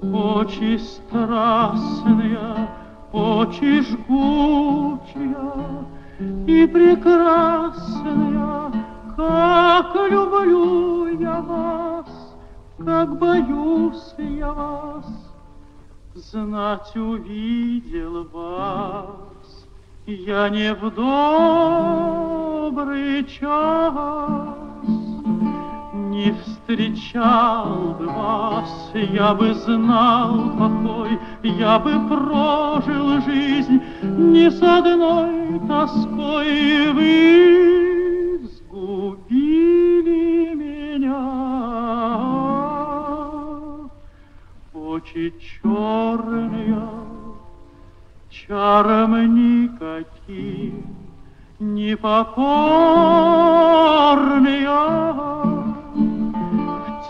Очи страстные, очи жгучая и прекрасная, как люблю я вас, как боюсь я вас, знать увидел вас я не в добрый час. Не встречал бы вас, я бы знал покой, Я бы прожил жизнь не с одной тоской. Вы сгубили меня. Очи черные, чаром никаким непокорные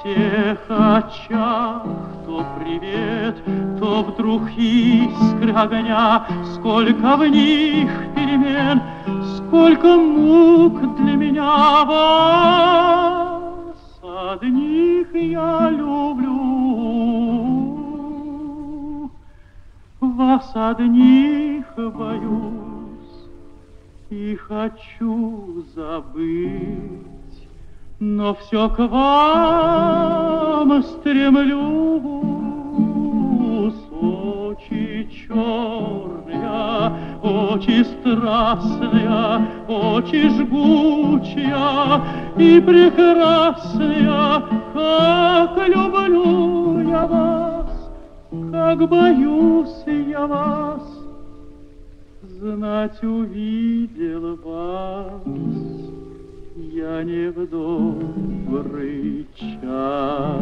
тех очах то привет, то вдруг искры огня, Сколько в них перемен, сколько мук для меня вас. Одних я люблю, вас одних боюсь и хочу забыть но все к вам стремлюсь, очи черные, очи страстные, очи жгучие и прекрасные, как люблю я вас, как боюсь я вас, знать увидел вас я не в добрый час.